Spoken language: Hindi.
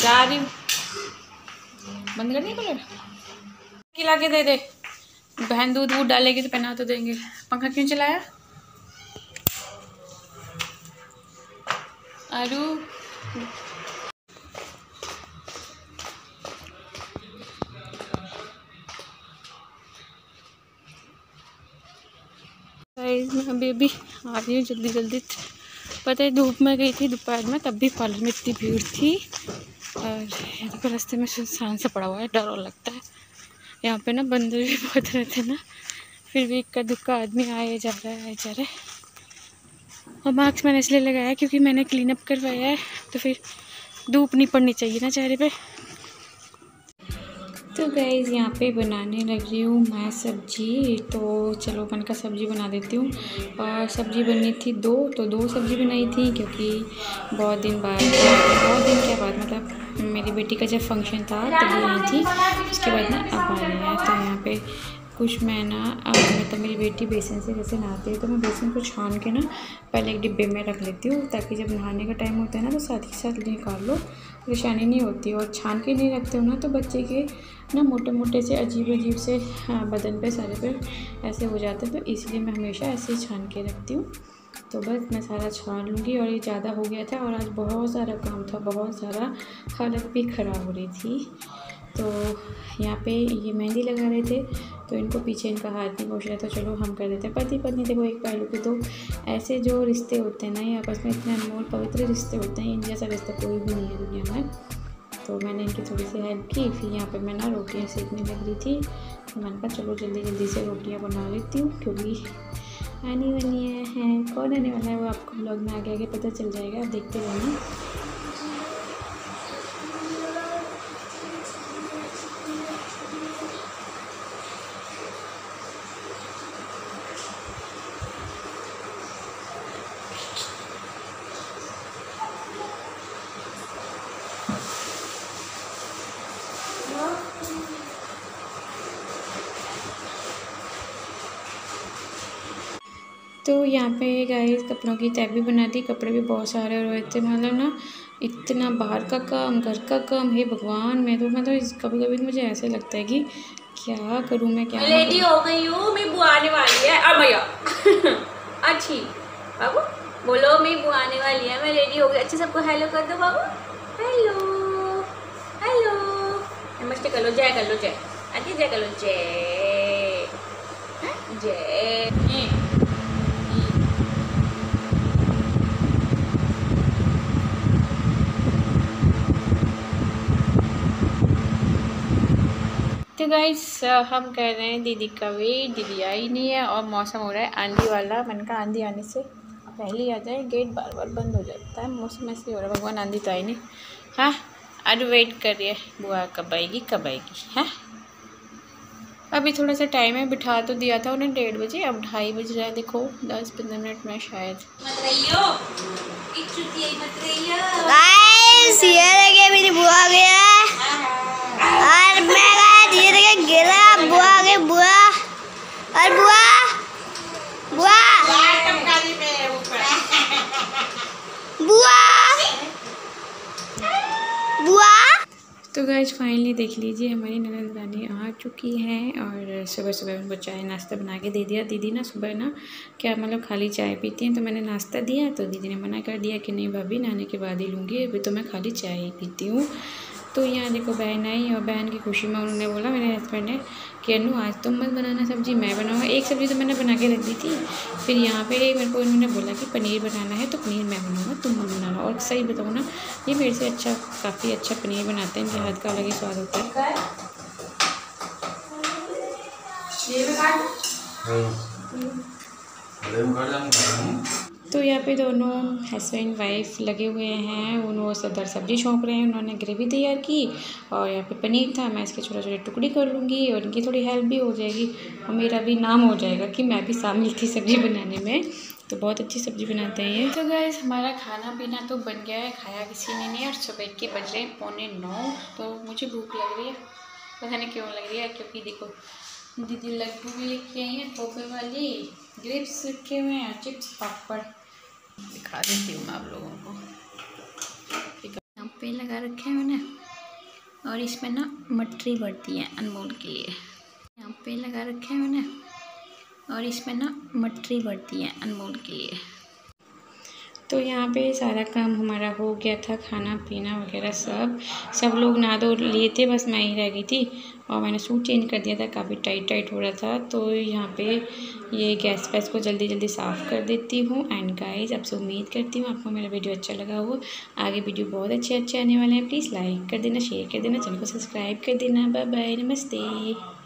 जा रही बंद कर कूलर खिला के दे दे। बहन दूध वूध डालेगी तो पहना तो देंगे। पंखा क्यों चलाया? आरू मैं अभी अभी आ रही हूँ जल्दी जल्दी पता है, धूप में गई थी दोपहर में, तब भी पार्लर में इतनी भीड़ थी। और यहाँ पर रास्ते में सुनसान से पड़ा हुआ है, डर और लगता है। यहाँ पे ना बंदर भी बहुत रहते हैं ना। फिर भी इक्का दुक्का आदमी आए जा रहा है आए जा रहा है। और मास्क मैंने इसलिए लगाया क्योंकि मैंने क्लीन अप करवाया है तो फिर धूप नहीं पड़नी चाहिए ना चेहरे पे। तो गैज़ यहाँ पे बनाने लग रही हूँ मैं सब्ज़ी। तो चलो मन का सब्ज़ी बना देती हूँ। और सब्ज़ी बननी थी दो तो दो सब्ज़ी बनाई थी क्योंकि बहुत दिन बाद, बहुत दिन के बाद मतलब मेरी बेटी का जब फ़ंक्शन था तभी आई थी। उसके बाद ना अब आ है तो यहाँ पे कुछ मैं ना मतलब मेरी बेटी बेसन से जैसे नहाती है तो मैं बेसन को छान के ना पहले एक डिब्बे में रख लेती हूँ ताकि जब नहाने का टाइम होता है ना तो साथ ही साथ निकाल लो। परेशानी नहीं होती और छान के नहीं रखते हो ना तो बच्चे के ना मोटे मोटे से अजीब अजीब से हाँ, बदन पे सारे पे ऐसे हो जाते हैं तो इसलिए मैं हमेशा ऐसे ही छान के रखती हूँ। तो बस मैं सारा छान लूँगी और ये ज़्यादा हो गया था और आज बहुत सारा काम था बहुत सारा हालत भी ख़राब हो रही थी। तो यहाँ पे ये मेहंदी लगा रहे थे तो इनको पीछे इनका हाथ नहीं पहुँच रहा तो चलो हम कर देते हैं। पति पत्नी देखो एक पहलू पे तो ऐसे जो रिश्ते होते हैं ना ये आपस में इतने अनमोल पवित्र रिश्ते होते हैं इन जैसा रिश्ता कोई भी नहीं है दुनिया में। तो मैंने इनकी थोड़ी सी हेल्प की फिर यहाँ पे मैं ना रोटियाँ सेकने लग रही थी। तो मैंने कहा चलो जल्दी जल्दी से रोटियाँ बना लेती हूँ क्योंकि आने वाली है, कौन आने वाला है वो आपको ब्लॉग में आगे आगे पता चल जाएगा आप देखते रहना। तो यहाँ पे गाइस कपड़ों की तय भी बना दी कपड़े भी बहुत सारे रहे थे। मतलब ना इतना बाहर का काम घर का काम है भगवान मैं तो मतलब कभी कभी मुझे ऐसे लगता है कि क्या करूँ मैं क्या रेडी हो गई हूँ मैं बुआ आने वाली है। अब भैया। अच्छी। बाबू बोलो मैं बुआ आने वाली है मैं रेडी हो गई। अच्छे सबको हेलो कर दो बाबू। हेलो हेलो नमस्ते कर लो जय कर लो जय। आगे जय कर लो जय। हाँ, जय। तो गाइस हम कह रहे हैं दीदी का वेट दीदी आई नहीं है और मौसम हो रहा है आंधी वाला। मन का आंधी आने से पहले आ जाए गेट बार बार बंद हो जाता है मौसम ऐसे हो रहा है। भगवान आंधी तो आई नहीं। हाँ आज वेट कर रही है बुआ कब आएगी कब आएगी हाँ? अभी थोड़ा सा टाइम है बिठा तो दिया था उन्हें डेढ़ बजे अब ढाई बज रहा है देखो दस पंद्रह मिनट में शायद। मेरी बुआ गया और मैं धीरे धीरे गिरा बुआ गई बुआ और बुआ बुआ बुआ बुआ गैज फाइनली देख लीजिए, हमारी ननद रानी आ चुकी है और सुबह सुबह उनको चाय नाश्ता बना के दे दिया। दीदी ना सुबह ना क्या मतलब खाली चाय पीती हैं? तो मैंने नाश्ता दिया तो दीदी ने मना कर दिया कि नहीं भाभी, नहाने के बाद ही लूँगी, अभी तो मैं खाली चाय ही पीती हूँ। तो यहाँ देखो बहन आई और बहन की खुशी में उन्होंने बोला मेरे हस्बैंड ने कि अनु आज तुम मत बनाना सब्ज़ी मैं बनाऊँगा एक सब्ज़ी तो मैंने बना के रख दी थी। फिर यहाँ पे मेरे को उन्होंने बोला कि पनीर बनाना है तो पनीर मैं बनाऊँगा तुम मत बनाना और सही बताऊँ ना ये मेरे से अच्छा काफ़ी अच्छा पनीर बनाते हैं इनके हाथ का अलग ही स्वाद होता है। तो यहाँ पे दोनों हस्बैंड वाइफ लगे हुए हैं। उन्होंने सदर सब्ज़ी छोंक रहे हैं। उन्होंने ग्रेवी तैयार की और यहाँ पे पनीर था। मैं इसके छोटे छोटे टुकड़ी कर लूँगी और इनकी थोड़ी हेल्प भी हो जाएगी और मेरा भी नाम हो जाएगा कि मैं भी शामिल थी सब्ज़ी बनाने में। तो बहुत अच्छी सब्ज़ी बनाते हैं ये। तो गैस हमारा खाना पीना तो बन गया है। खाया किसी ने नहीं और सुबह के बज रहे हैं पौने नौ। तो मुझे भूख लग रही है। पता नहीं क्यों लग रही है, क्योंकि देखो दीदी लड्डू भी लेके आई हैं टोपे वाली ग्रिप्स रखे हुए हैं चिप्स पापड़। दिखा देती हूँ मैं आप लोगों को। पे लगा रखे हैं मैंने और इसमें ना मटरी भरती है अनमोल के लिए। यहाँ पे लगा रखे हैं मैंने और इसमें ना मटरी भरती है अनमोल के लिए। तो यहाँ पे सारा काम हमारा हो गया था, खाना, पीना वगैरह सब। सब लोग ना दो लिए थे, बस मैं ही रह गई थी और मैंने सूट चेंज कर दिया था, काफ़ी टाइट टाइट हो रहा था। तो यहाँ पे ये गैस वैस को जल्दी जल्दी साफ़ कर देती हूँ। एंड गाइज़ आपसे उम्मीद करती हूँ आपको मेरा वीडियो अच्छा लगा हो। आगे वीडियो बहुत अच्छे अच्छे आने वाले हैं। प्लीज़ लाइक कर देना, शेयर कर देना, चैनल को सब्सक्राइब कर देना। बाय बाय, नमस्ते।